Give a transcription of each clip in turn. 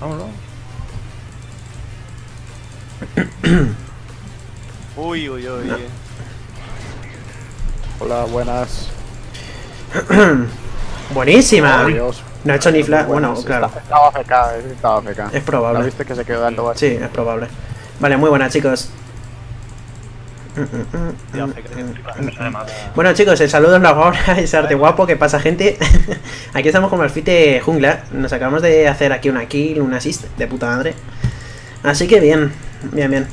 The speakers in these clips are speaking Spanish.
Vámonos. Uy, uy, uy. Hola, buenas. Buenísima. Adiós. No ha hecho ni flash. Bueno, Buenas, claro. está- Estaba FK, eh, estaba FK. Es probable. ¿La viste que se quedó dando? Sí, es probable. Vale, muy buena, chicos. Tío, que- Me sale mal. Bueno chicos, el saludo la ahora, es arte guapo, ¿qué pasa gente? aquí estamos con el fite jungla, nos acabamos de hacer aquí una kill, un assist de puta madre. Así que bien, bien, bien.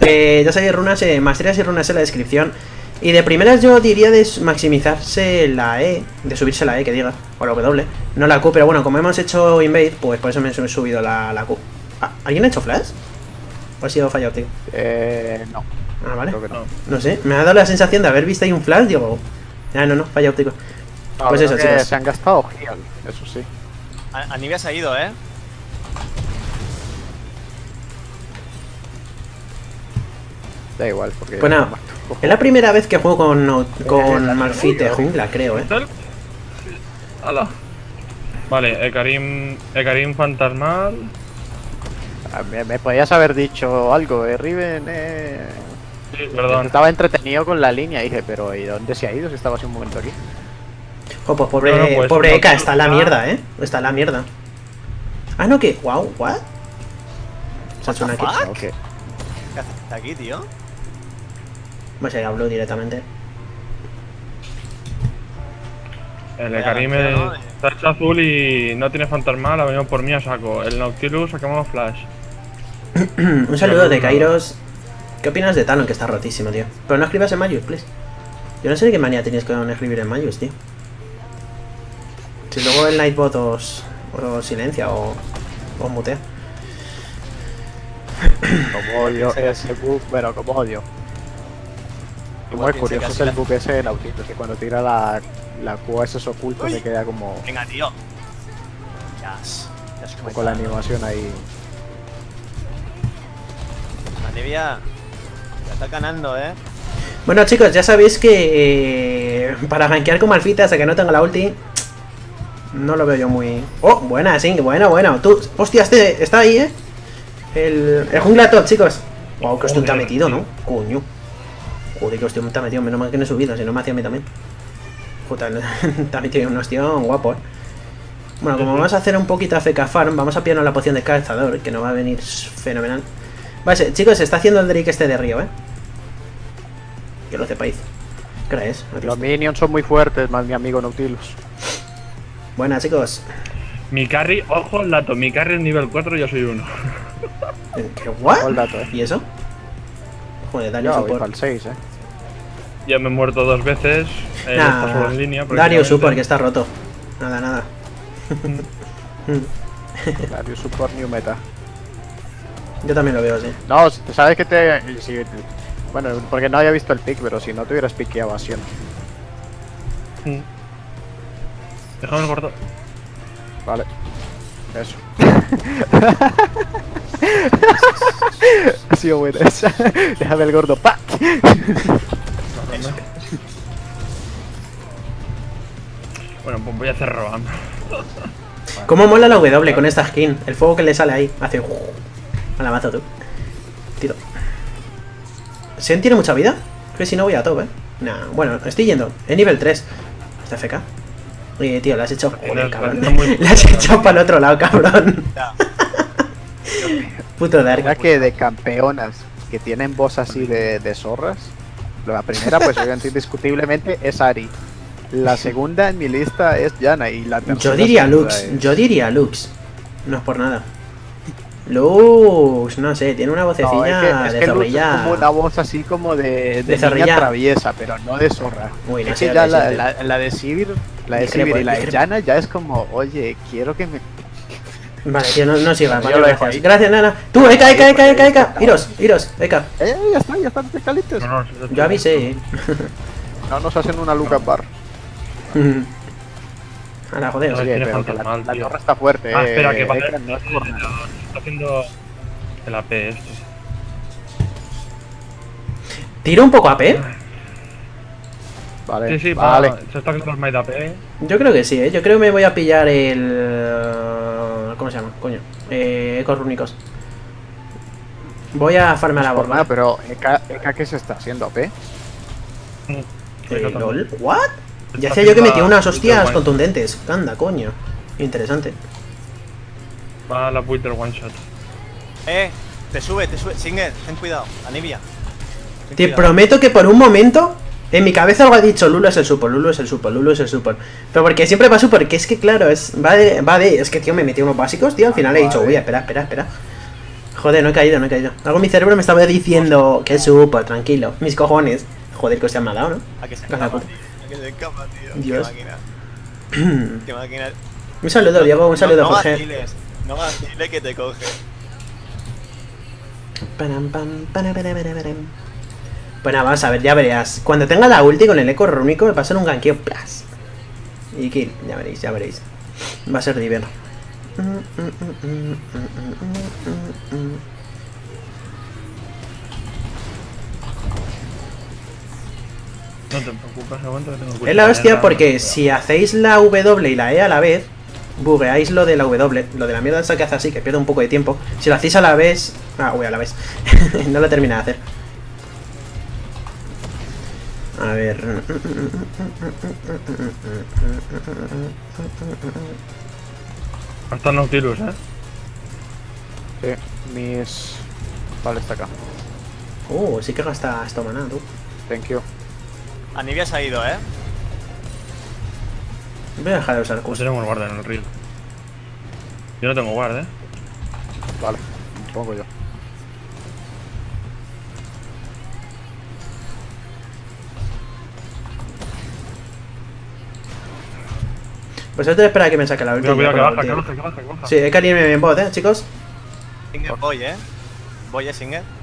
Eh, ya sabéis, runas, eh, maestrías y runas en la descripción. Y de primeras yo diría de maximizarse la E, de subirse la E, que diga, o la W, no la Q, pero bueno, como hemos hecho invade, pues por eso me he subido la, la Q. Ah, ¿Alguien ha hecho flash? ¿O ha sido fallo óptico? Eh, no, Ah, vale. creo que no. Sé, me ha dado la sensación de haber visto ahí un flash, digo... Ah, no, no, falla óptico. No, Pues eso, chicos. Se han gastado heal, eso sí. A- Anivia se ha ido, ¿eh? Da igual, porque. Pues nada, es la primera vez que juego con, con Malfite jungla, creo, eh. ¿Tal? ¡Hala! Vale, Ekarim, Ekarim fantasmal. Ah, Me, me podías haber dicho algo, eh, Riven. Eh... Sí, perdón. Estaba entretenido con la línea, dije, pero ¿y dónde se ha ido si estaba hace un momento aquí? Oh, pues pobre, No, no, pues, pobre no, Eka, no, está en la mierda, eh. Está en la mierda. Ah, no, que. Wow, what? Se ha hecho una kill. fuck? ¿Qué haces aquí, tío? Pues se habló directamente. El Ekarim ¿no? está hecho azul y no tiene fantasmal, la venimos por mí a saco. El Nautilus sacamos flash. un saludo de Kairos. ¿Qué opinas de Talon, que está rotísimo, tío? Pero no escribas en Mayus, please. Yo no sé qué manía tenéis con escribir en Mayus, tío. Si luego el Nightbot os, os silencia o os mutea. Como odio ese bug, pero como odio. Y muy Igual piensa curioso que es el la- bug ese del autito, que cuando tira la, la Q a esos ocultos se queda como, Venga, tío. Ya, ya es como con la animación ahí. Anivia. Ya está ganando, ¿eh? Bueno chicos, ya sabéis que eh, para gankear con Malfite hasta que no tenga la ulti No lo veo yo muy... Oh, buena, sí, bueno, bueno Tú, hostia, este está ahí, eh El, el jungla top, chicos Wow, que hostia te ha metido, tío. ¿no? Coño Joder, que hostia te ha metido Menos mal que no he subido, si no me hacía a mí también Puta, ha metido un hostión guapo, eh Bueno, como vamos a hacer un poquito AFK Farm Vamos a pillarnos la poción de calzador Que nos va a venir fenomenal Vale, chicos, se está haciendo el Drake este de río, eh que lo sepáis. ¿Crees? Los minions son muy fuertes, más mi amigo Nautilus. Buenas, chicos. Mi carry, ojo el dato, mi carry es nivel 4 yo soy 1. Eh, ¿Qué dato, eh. ¿Y eso? Joder, support. para el 6, eh. Ya me he muerto dos veces. Él Nah, está solo en línea. Dario prácticamente. support, que está roto. Nada, nada. Darius Support New Meta. Yo también lo veo así. No, sabes que te. si- bueno, porque no había visto el pick, pero si no te hubieras piqueado así. Mm. Déjame el gordo. Vale. Eso. Ha sido buena esa. Déjame el gordo. ¡Pa! Bueno, pues voy a hacer Roam. ¿Cómo mola la W con esta skin? El fuego que le sale ahí. Hace... A la tú. Tiro. ¿Sen tiene mucha vida? Que si no voy a top, eh. Nah, bueno, estoy yendo. Es nivel 3. Está FK. Oye, tío, le has hecho... Joder, cabrón. has echado para el otro lado, cabrón. Puto Dark. que de campeonas que tienen voz así de, de zorras. La primera, pues obviamente indiscutiblemente, es Ari. La segunda en mi lista es Yana y la tercera. Yo diría Lux, es- yo diría Lux. No es por nada. Lux, no sé, tiene una No, es vocecilla que, es de que Lux zorrilla. es como una voz así como de, de, De niña zorrilla. traviesa, pero no de zorra. Uy, no es sé, que ya no la, sé. la, la de Sivir, la de Sivir y la de. Yana ya es como, oye, quiero que me... Vale, tío, no, no sigas, Yo vale, lo dejo gracias. ahí. Gracias, nana. Tú, Eka, Eka, Eka, Eka, Eka. Iros, iros, Eka. Eh, ya está, ya están de calientes. No, no. Yo avisé. No nos hacen una Luca Bar. A la joder. No, Oye, pero que la, la torre está fuerte. Ah, eh, espera, que va a no es por nada. Está haciendo el AP este. Tiro un poco AP. Vale, Sí, sí, vale. va- se está haciendo el Might AP. Yo creo que sí, ¿eh? Yo creo que me voy a pillar el. ¿cómo se llama? Coño. Eh, ecos rúnicos. Voy a farmear la Por borba. nada, pero Eka, Eka, ¿qué se está haciendo, AP? Eh, Exactamente. ¿lol? ¿What? Ya decía yo que metía unas hostias contundentes. Anda, coño. Interesante. Va a la Wither one shot. Eh, te sube, te sube. Singer, ten cuidado. Anivia. Ten Te cuidado. prometo que por un momento en mi cabeza algo ha dicho Lulo es el super, Lulo es el super, Lulo es el super. Pero porque siempre va super, que es que claro, es va de, va de, es que tío me metí unos básicos, tío, al final he dicho, uy, espera, espera, espera. Joder, no he caído, no he caído. Algo en mi cerebro me estaba diciendo que es super, tranquilo. Mis cojones. Joder, que os me ha dado, ¿no? A que se Caga escapa, puta. tío. Dios. Qué máquina. Qué máquina. Un saludo, Diego, un saludo, no, no Jorge. vaciles, No vaciles que te coge. Para. Pues vamos a ver, ya verás. Cuando tenga la ulti con el eco rúnico, me pasar un ganqueo. Plas. Y kill, ya veréis, ya veréis. Va a ser diver. No te preocupes, aguanta que tengo Es la hostia porque si hacéis la W y la E a la vez, bugueáis lo de la W, lo de la mierda esa que hace así, que pierde un poco de tiempo. Si lo hacéis a la vez. Ah, uy, a la vez. no lo termina de hacer. A ver. Hasta Nautilus, eh. Sí, mis... Vale, está acá. Uh, sí que gasta esto maná, tú. Thank you. Anivia se ha ido, eh. Voy a dejar de usar Pues tenemos guarda en el río. Yo no tengo guarda, eh. Vale, me pongo yo. Pues esto espera a que me saque la ulti. Cuidado, que baja, que baja, que baja. Sí, hay que irme en bot, eh, chicos. Singer voy, eh. Voy, eh, Singer.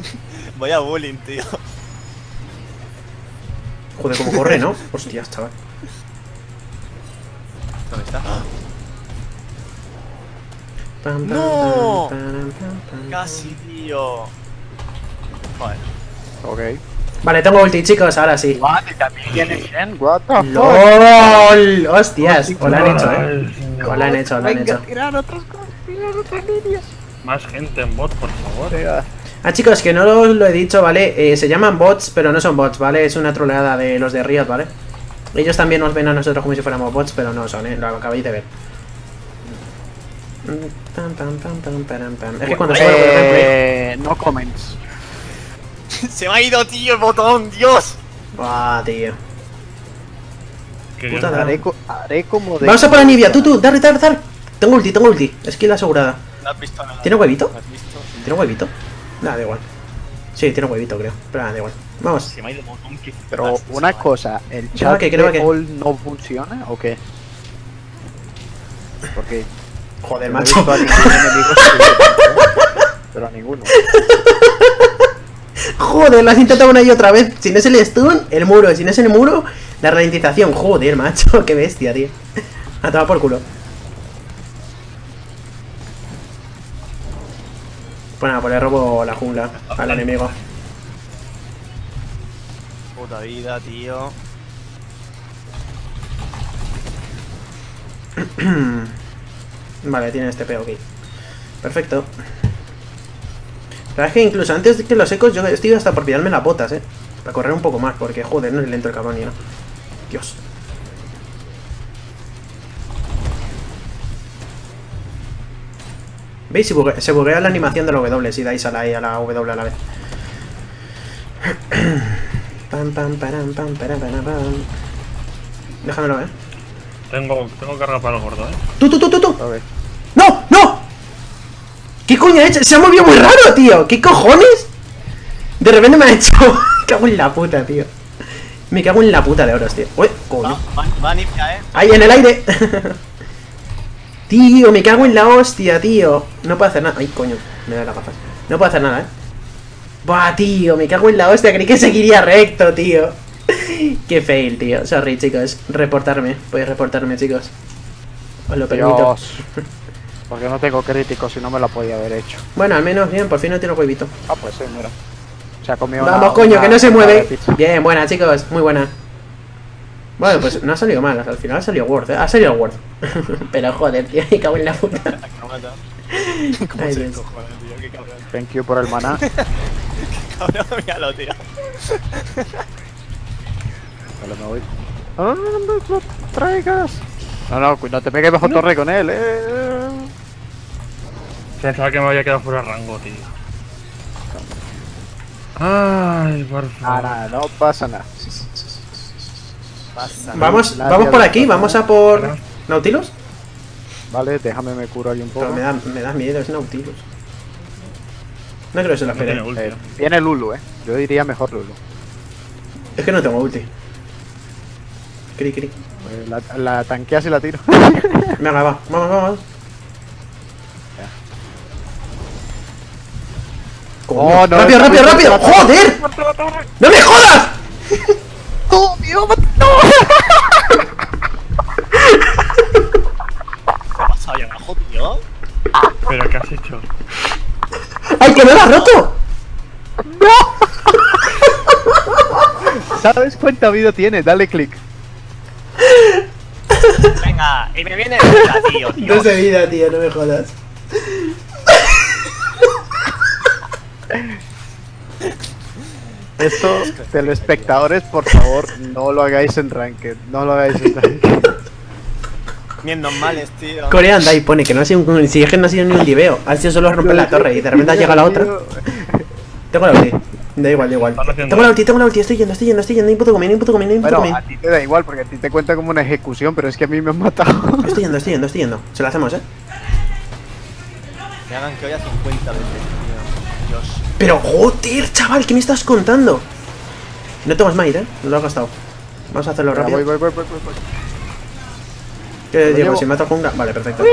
voy a bullying, tío. Joder, cómo corre, ¿no? Hostias, chaval. ¿Dónde está? ¡No! Casi, tío. Joder. Ok. Vale, tengo ulti, chicos, ahora sí. What? ¿Y también tiene Shen? What the fuck? ¡LOL! ¡Hostias! Os la han hecho, eh. Os la han hecho, os la han Venga, hecho. tirar otras cosas, tirar otras líneas. Más gente en bot, por favor. Ah, chicos, que no os lo he dicho, ¿vale? Eh, se llaman bots, pero no son bots, ¿vale? Es una troleada de los de Riot, ¿vale? Ellos también nos ven a nosotros como si fuéramos bots, pero no son, ¿eh? Lo acabáis de ver. Pam, pam, pam, pam, param, pam. Es que cuando se por ejemplo, Eh, no comments. Se me ha ido, tío, el botón, Dios. Buah, tío. Puta Haré, co- haré como de... Vamos a por la Nivea, tú, tú, dar, dar, dar. Tengo ulti, tengo ulti. Skill asegurada. No has visto nada. ¿Tiene huevito? ¿Tiene huevito? Nada, da igual. Sí, tiene huevito, creo. Pero nada, da igual. Vamos. Se me ha ido el botón. que Pero una cosa, ¿el chat que- creo de que- all no funciona o qué? Porque Joder, no macho. visto a ningún enemigo escribir, pero a ninguno. Joder, lo has intentado una y otra vez. Si no es el stun, el muro. Si no es el muro, la ralentización. Joder, macho. Qué bestia, tío. A tomar por culo. Nada, pues le robo la jungla al enemigo. Puta vida, tío. Vale, tiene este POK. Perfecto. La verdad es que incluso antes de que los ecos, yo estoy hasta por pillarme las botas, eh. Para correr un poco más, porque joder, no es lento el cabrón no. Dios. ¿Veis? Se buguea, se buguea la animación de la W si dais a la E y a la W a la vez. Pam, pam, param, pam, param, param, pam. Déjamelo, eh. Tengo, tengo carga para el gordo, eh. ¡Tú, tú, tú, tú, tú! A ver. ¡No! ¡No! ¿Qué coño ha hecho? Se ha movido muy raro, tío. ¿Qué cojones? De repente me ha hecho. Me cago en la puta, tío. Me cago en la puta de oros, tío. Uy, coño. Va, va, va eh. Ahí en el aire. tío, me cago en la hostia, tío. No puedo hacer nada. Ay, coño. Me da las gafas. No puedo hacer nada, eh. Buah, tío, me cago en la hostia. Creí que seguiría recto, tío. Qué fail, tío. Sorry, chicos. Reportarme. Podéis reportarme, chicos. Os lo permito. Dios. Porque no tengo críticos y no me lo podía haber hecho. Bueno, al menos bien, por fin no tiene huevito. Ah, pues sí, mira. Se ha comido Vamos, una- coño, una- que no se mueve. Bien, buena, chicos, muy buena. Bueno, pues no ha salido mal, al final ha salido Worth, ¿eh? Ha salido Worth. Pero joder, tío, me cago en la puta. ¿Cómo Ay, se tío? Qué cabrón. Thank you por el maná. Cabrón, míralo, tío. Vale, me voy. No, no, no, no, no traigas. No, no, cuidado, te pegues bajo torre con él, eh. Pensaba que me había quedado fuera de rango, tío. Ay, por favor. Nada, no pasa nada. Pasa. Vamos, vamos por aquí, vamos a por... ¿Nautilus? Vale, déjame me curo ahí un poco. Pero me da, me da miedo, es Nautilus. No creo que se lo No tiene espere. Eh, ¿eh? viene Lulu, eh. Yo diría mejor Lulu. Es que no tengo ulti. Cri, cri. Eh, La, la tanqueas y la tiro. Venga, va, vamos, vamos. Oh, no, ¡Rápido, rápido, rápido! ¡Joder! ¡No me jodas! ¡No, tío! ¡No! ¿Qué ha pasado ahí abajo, tío? Pero ¿qué has hecho? ¡Ay, que me la has roto! ¿Sabes cuánta vida tiene? Dale click. Venga, y me viene esta, tío, tío. Dos de vida, tío, no me jodas. Esto, telespectadores, por favor, no lo hagáis en ranked. No lo hagáis en ranked. Bien normales, tío. Corean Dai pone que no ha sido un... Si es que no ha sido ni un diveo, ha sido solo romper la torre y de repente ha llegado la otra. Tengo la ulti. Da igual, da igual. Tengo la ulti, tengo la ulti, estoy yendo, estoy yendo, estoy yendo, ni puto comer, ni puto comer, ni puto Bueno, comer. a ti te da igual porque a ti te cuenta como una ejecución, pero es que a mí me han matado. Estoy yendo, estoy yendo, estoy yendo. Se la hacemos, eh. Me hagan que hoy a 50 veces, tío. Dios. Pero joder, chaval, ¿qué me estás contando? No tengo smite, eh. No lo he gastado. Vamos a hacerlo rápido. voy, voy, voy, voy, voy, voy. ¿Qué lo digo? llevo. Si mato a jungla. Vale, perfecto.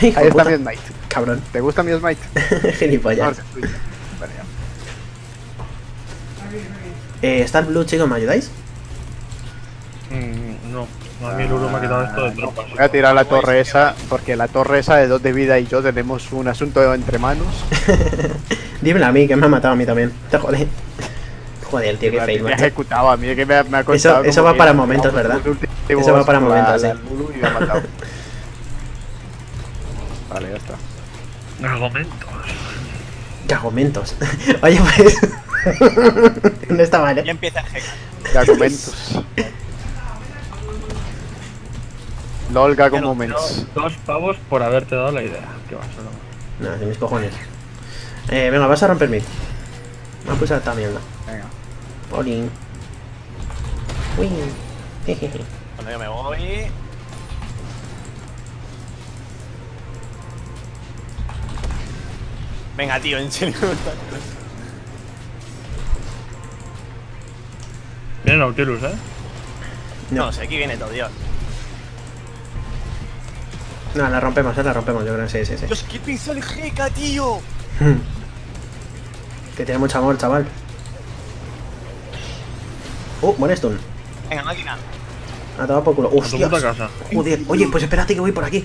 Ay, hijo Ahí está puta. mi smite. Cabrón. ¿Te gusta mi smite? No, Gilipollas. tuyo. Vale, ya. Eh, está el blue, chicos, ¿me ayudáis? Mm, no, a mí Lulu me ha quitado esto de tropas. Voy a tirar la torre esa, porque la torre esa de dos de vida y yo tenemos un asunto entre manos. Dímelo a mí, que me ha matado a mí también. Te joder. Joder, tío, qué fail, me ha ejecutado a mí, que me ha, me ha Eso- costado eso como va que- para momentos, ¿verdad? Eso va para momentos, sí. Me vale, ya está. Argumentos. Qué argumentos. Oye, pues. no está mal, Ya eh. empieza el. Ya. Lolga con Pero- momentos. Dos pavos por haberte dado la idea. ¿Qué va a ser? No, de mis cojones. Eh, venga, vas a romper mid. Vamos a pulsar esta mierda. Venga. Olin. Uy. Jejeje. Cuando yo me voy. Venga, tío, en serio. Viene Nautilus, ¿eh? No, no sé, aquí viene todo, Dios. No, la rompemos, eh, la rompemos, yo creo. Sí, sí, sí. Dios, ¿qué piensa el GK, tío? que tiene mucho amor, chaval. Uh, buen stun. Venga, máquina. Ha tomado por culo. A Hostia. puta casa. Joder, oye, pues espérate que voy por aquí.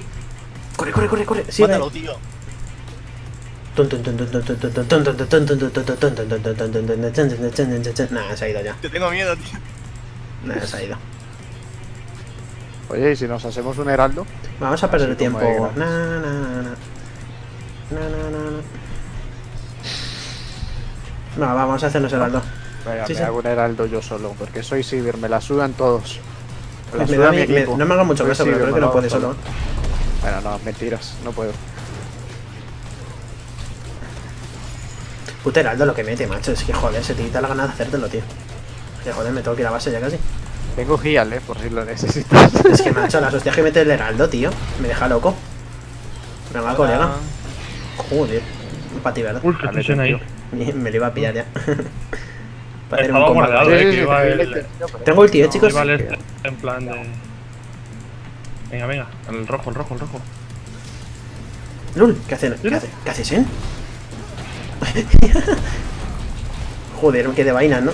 Corre, corre, corre, corre. Sí, Mátalo, tío. Nah, se ha ido ya. Te tengo miedo, tío. Nah, se ha ido. Oye, ¿y si nos hacemos un heraldo? Vamos a perder tiempo. Na, na, na, na. Na, na, na. No, vamos a hacernos el aldo. Venga, Sí, me sí. hago un heraldo yo solo, porque soy Sivir, me la sudan todos. Me la Me suda da mi mi- me- equipo. no me haga mucho Soy caso, pero creo que me no lo puede solo. Bueno, no, mentiras, no puedo. Puta heraldo lo que mete, macho. Es que joder, se te quita la gana de hacértelo, tío. Que joder, me tengo que ir a base ya casi. Tengo heal, eh, por si lo necesitas. Es que macho, las hostias que mete el heraldo, tío. Me deja loco. Venga, colega. Joder. Para ti, ¿verdad? Uy, que ahí. Me lo iba a pillar ya. Para hacer un Estaba combate. guardado, Sí, eh, sí, que sí, iba sí, el- sí, sí, sí, Tengo ulti, eh, chicos. Este en plan de... Venga, venga. El rojo, el rojo, el rojo. Lul, ¿qué haces? ¿Qué haces? ¿Qué haces, eh? Joder, qué de vainas, ¿no?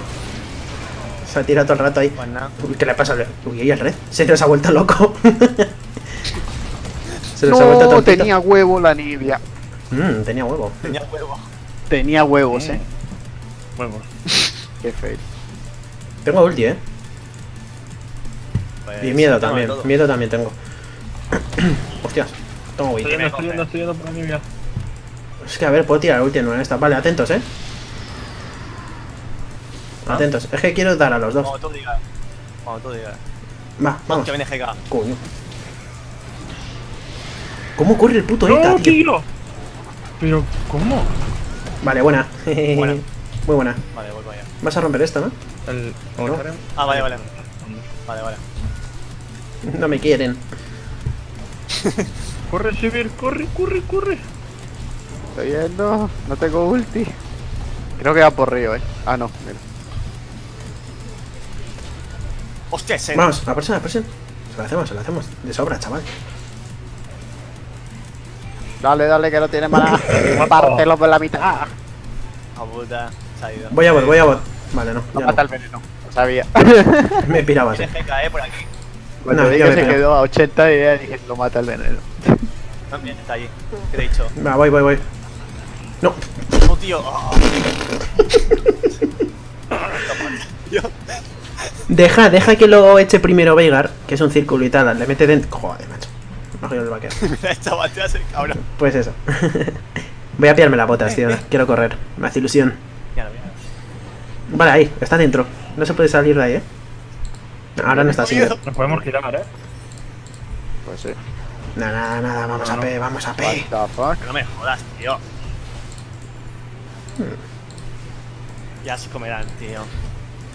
Se ha tirado todo el rato ahí. Pues nada. Uy, ¿Qué le pasa? Uy, ¿y el red? Se nos ha vuelto loco. Se nos ha vuelto No, tontito. tenía huevo la Nibia. Mm, tenía huevo. Tenía huevo. Tenía huevos, Mm. eh. Huevos. Qué feo. Tengo ulti, ¿eh? Pues, Y miedo también, miedo también tengo. Hostias, tengo Estoy yendo, estoy yendo, estoy yendo por Anivia. Es que a ver, puedo tirar ulti en esta. Vale, atentos, eh. Ah. Atentos, es que quiero dar a los dos. Como tú digas. Como tú digas. Va, vamos. Que viene GK. Coño. ¿Cómo corre el puto ¡No, tío? tío! Pero, ¿cómo? Vale, buena. Buena. Muy buena. Vale, voy para allá. Vas a romper esto, ¿no? El, ¿O no? Ah, vale, vale. Vale, vale. No me quieren. Corre, Sivir, corre, corre, corre. Estoy yendo. No tengo ulti. Creo que va por Río, eh. Ah, no, mira. Hostia, ese. Vamos, a presión, a presión. Se lo hacemos, se lo hacemos. De sobra, chaval. Dale, dale, que no tiene mana. Pártelo por la mitad. A puta. Se ha ido. Voy a bot, voy a bot. Vale, no. No mata no. el veneno. Lo sabía. Me pirabas, eh. Viene GK, eh, por aquí. Cuando No, vi que se pego. quedó a 80 y ya dije, lo mata el veneno. También está allí. ¿Qué te he dicho? Va, voy, voy, voy. No, No, tío. Oh. Tío. deja, deja que lo eche primero Veigar, que es un círculo y tal. Le mete dentro. Joder, macho. Me el vaquero. Te vas el cabrón. Pues eso. Voy a pillarme las botas, tío. Quiero correr. Me hace ilusión. Vale, ahí, está dentro. No se puede salir de ahí, eh. Ahora no está así. Cuidado. Nos podemos girar, eh. Pues sí. Nada, nada, nada. Vamos a P, vamos a P. What the fuck. No me jodas, tío. Ya se comerán, tío.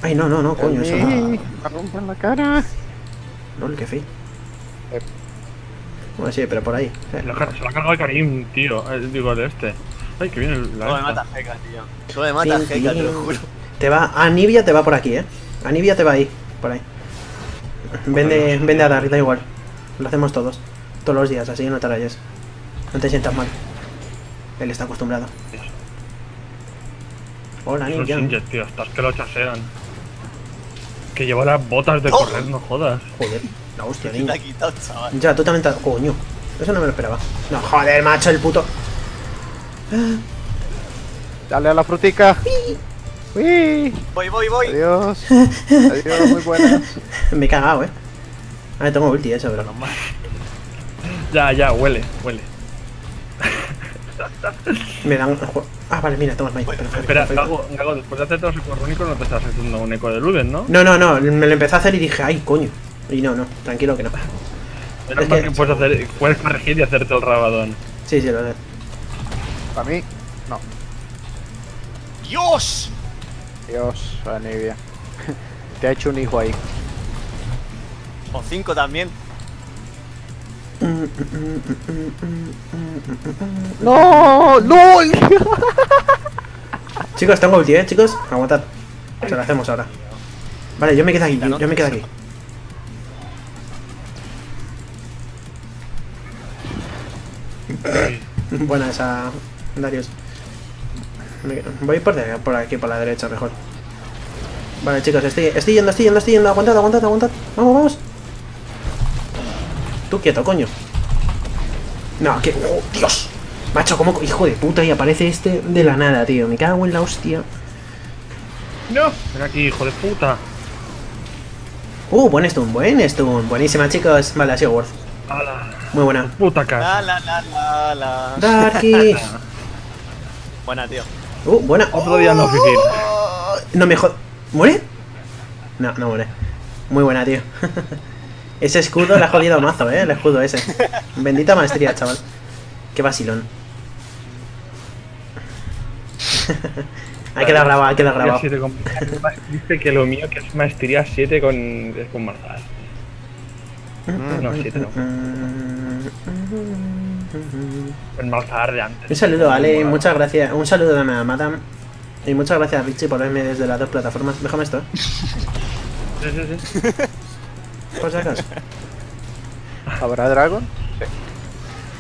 Ay, no, no, no, coño. Eso no. Me rompen la cara. Lol, qué feo. Eh. Bueno, sí, pero por ahí. Se lo ha se cargado el Karim, tío. El, digo, el este. Ay, que viene el- la Todo me mata GK, tío. Todo me mata GK, te lo juro. Te va. Anivia te va por aquí, eh. Anivia te va ahí, por ahí. Vende, vende a Dark, da igual. Lo hacemos todos. Todos los días, así que no te rayes. No te sientas mal. Él está acostumbrado. Hola, Es un Ninja. Tío. Estás que lo chasean. Que lleva las botas de ¡Oh! correr, no jodas. Joder, la hostia, ¿Quién te niño. ha quitado, chaval? Ya, tú también te... Coño. Eso no me lo esperaba. No, joder, macho, el puto... Dale a la frutica. Uy. Voy, voy, voy. Adiós. Adiós, muy buenas. Me he cagado, eh. Ah, tengo ulti eso, pero... Ya, ya, huele, huele. Me dan... Ah, vale, mira, toma Smite. Perfecto, Espera. Gago, Gago, después de hacer todo ese corrónico no te estás haciendo un eco de Luden, ¿no? No, no, no, me lo empecé a hacer y dije, ay, coño. Y no, no, tranquilo que no. Menos es que- que puedes, hacer, puedes corregir y hacerte el rabadón. Sí, sí, lo sé. Para mí, no. ¡Dios! Dios, Anivia. Te ha hecho un hijo ahí. O cinco también. ¡No! ¡No! Chicos, tengo ulti, eh, chicos. Aguantad. Se lo hacemos ahora. Vale, yo me quedo aquí, yo, yo me quedo aquí. Buena esa, Darius. Voy por, de- por aquí, por la derecha, mejor. Vale, chicos, estoy, estoy yendo, estoy yendo, estoy yendo. Aguantad, aguantad, aguantad. Vamos, vamos. Tú quieto, coño. No, que... ¡Oh, Dios! Macho, como hijo de puta y aparece este de la nada, tío. Me cago en la hostia. ¡No! Ven aquí, hijo de puta. Uh, buen stun, buen stun. Buenísima, chicos. Vale, ha sido worth. ¡Hala! Muy buena. Puta casa. La, la, la, la, la. Darky. Buena, tío. Uh, buena. Otro día en la oficina. No me jod... ¿Muere? No, no muere. Muy buena, tío. ese escudo le ha jodido mazo, eh. El escudo ese. Bendita maestría, chaval. Qué vacilón. ha quedado grabado, ha quedado grabado. Dice que lo mío que es maestría 7 con, es con Marzal. No, 7 no. El Malzahar de antes. Un saludo, Ale, muchas gracias. Un saludo de a Madame. Y muchas gracias, Richie, por verme desde las dos plataformas. Déjame esto. Sí, sí, sí. Por si acaso. ¿Habrá Dragon?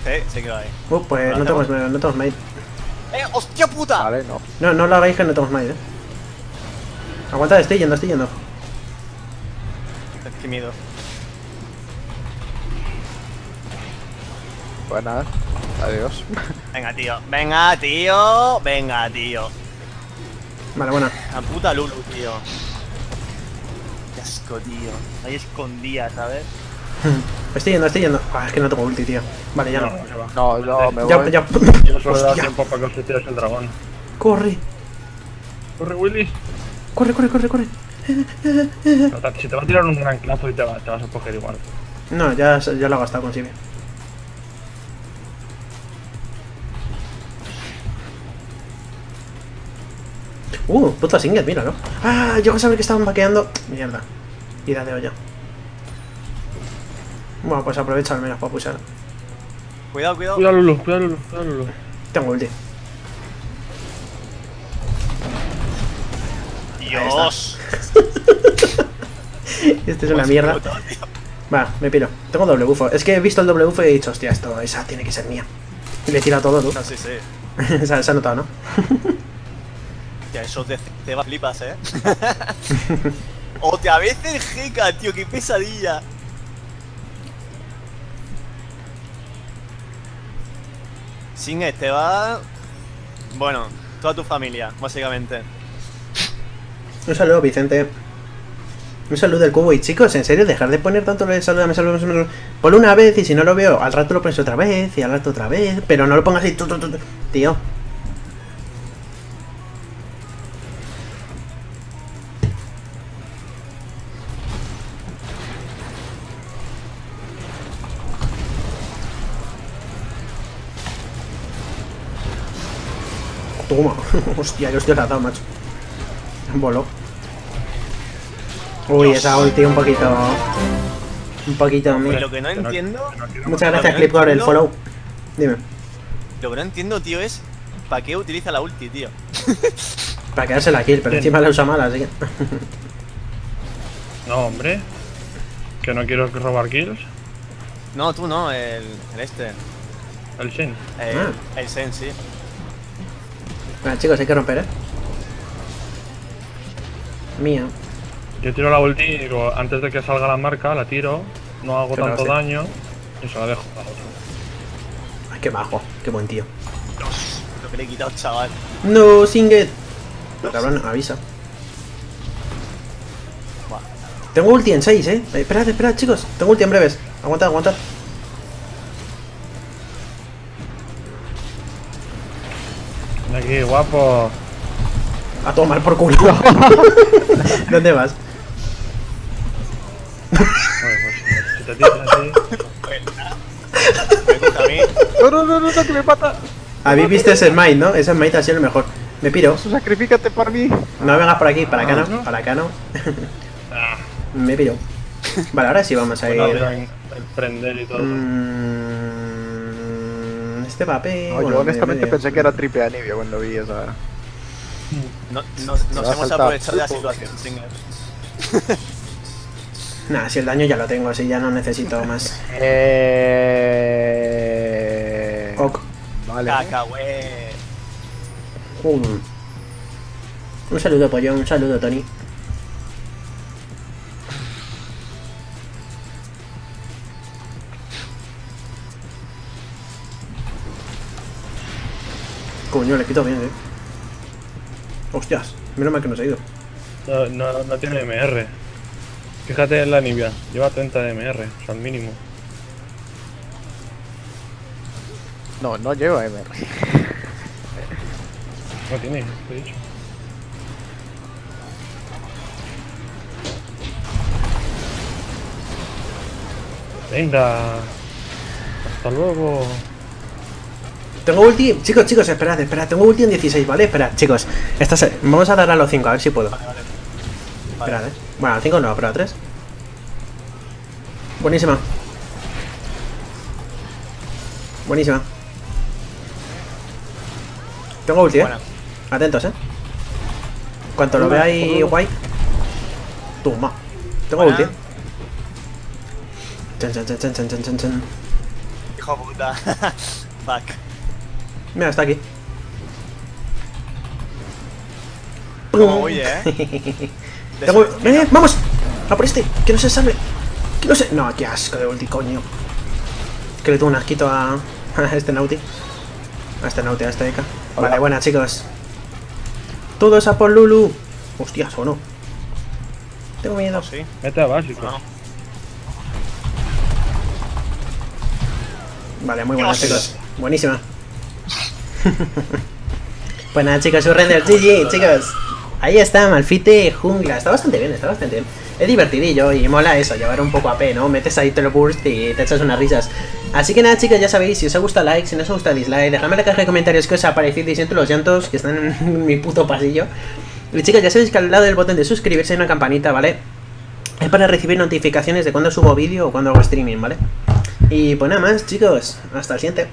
Sí, se quedó ahí. Uh, pues no tenemos, no tenemos mate. ¡Eh, hostia puta! Vale, no. No, no lo hagáis que no tenemos mate, eh. Aguantad, estoy yendo, estoy yendo. Qué miedo. Buenas. Adiós. Venga, tío. Venga, tío. Venga, tío. Vale, bueno. La puta Lulu, tío. Ya asco, tío. Ahí escondía, ¿sabes? Estoy yendo, estoy yendo. Ah, es que no tengo ulti, tío. Vale, ya no. No, ya va. No, no, me Ya, voy. ya. Yo solo he dado Hostia. tiempo para que os tires el dragón. Corre, Corre, Willy. corre, corre, corre, corre. Si te va a tirar un gran clazo y te, va- te vas a coger igual. No, ya, ya lo he gastado con Sivir. Uh, puto Singed, míralo. Ah, yo a saber que estaban vaqueando. Mierda. Ida de olla. Bueno, pues aprovecha al menos para pulsar. Cuidado, cuidado. Cuidado, Lulu, cuidado, Lulu, cuidado, Lulu. Tengo ulti. Dios. Este es una mierda. Va, me piro. Tengo doble bufo. Es que he visto el doble bufo y he dicho, hostia, esto, esa tiene que ser mía. Y le he tirado todo, tú. No, sí, sí. se, ha- se ha notado, ¿no? Hostia, esos de Ceba flipas, eh. o te a veces jeca, tío, qué pesadilla. Sin este va. Bueno, toda tu familia, básicamente. Un saludo, Vicente. Un saludo del cubo. Y chicos, en serio, dejar de poner tanto el saludo, me saludo, me saludo. Ponlo una vez y si no lo veo, al rato lo pones otra vez y al rato otra vez. Pero no lo pongas así, tío. Toma. Hostia, yo estoy atado, macho. Voló. Uy, esa ulti un poquito. Un poquito. Mira. lo que no Que entiendo. que Muchas gracias, que Clip, por el follow. Dime. Lo que no entiendo, tío, es. ¿Para qué utiliza la ulti, tío? Para quedarse la kill, pero Bien. encima la usa mal, así que. No, hombre. Que no quiero robar kills. No, tú no, el, el este. El Shin. El, Ah. el Sen, sí. Bueno, chicos, hay que romper, eh. Mía. Yo tiro la ulti y digo, antes de que salga la marca, la tiro, no hago Pero tanto sí. daño y se la dejo a otro. Ay, qué bajo, qué buen tío. Dios, lo que le he quitado, chaval. No, Singet. Cabrón, avisa. Tengo ulti en 6, eh. Eh, Esperad, esperad, chicos. Tengo ulti en breves. Aguantad, aguantad. Aquí, guapo. A tomar por culo. ¿Dónde vas? Joder, pues si te tiras así. Me gusta a mí. No, no, no, no, no, que me mata. Habéis visto ese smite, ¿no? Ese smite ha sido el mejor. Me piro. Sacrifícate por mí. No vengas por aquí, para acá no. No. Para acá no. Ah, Me piro. Vale, ahora sí vamos a ir. bueno, el prender y todo. Mm, este papel. No, bueno, yo honestamente medio, pensé que era triple anivio cuando vi esa. No, no- nos hemos aprovechado de la situación, Singer. Nah, si el daño ya lo tengo, así ya no necesito más. Eh... Ok. Vale. Un saludo, pollo, un saludo, Tony. Coño, le quito bien, eh. Hostias, menos mal que no se ha ido. No, no, no tiene MR. Fíjate en la Nibia, lleva 30 de MR, o sea, el mínimo. No, no llevo MR. No tiene, te he dicho. Venga. Hasta luego. Tengo ulti. Chicos, chicos, esperad, esperad. Tengo ulti en 16, ¿vale? Esperad, chicos. Esta se- Vamos a dar a los 5, a ver si puedo. Vale, vale. Esperad, eh. Bueno, a 5 no, pero a 3. Buenísima. Buenísima. Tengo ulti, eh. Buena. Atentos, eh. Cuanto lo veáis guay. Toma. Tengo Buena. ulti. Chan, chan, chan, chan, chan, chan, chan. Hijo puta. Fuck. Mira, está aquí. Como eh. Tengo... ¡Eh! ¡Vamos! ¡A por este! ¡Que no se salve! ¡Que no se...! No, qué asco de ulti, coño. Que le tengo un asquito a... a este Nauti. A este Nauti, a este Eka. Vale, buena, chicos. Todos a por Lulu. Hostias, o no. Tengo miedo. No, sí. Mete a básico. No. Vale, muy buena, chicos. Buenísima. pues nada, chicos, surrender GG, chicos. Ahí está, Malfite Jungla. Está bastante bien, está bastante bien. Es divertidillo y mola eso, llevar un poco AP, ¿no? Metes ahí teleburst y te echas unas risas. Así que nada, chicos, ya sabéis, si os ha gustado like, si no os ha gustado dislike, dejadme la caja de comentarios qué os ha parecido y siento los llantos que están en mi puto pasillo. Y chicos, ya sabéis que al lado del botón de suscribirse hay una campanita, ¿vale? Es para recibir notificaciones de cuando subo vídeo o cuando hago streaming, ¿vale? Y pues nada más, chicos. Hasta el siguiente.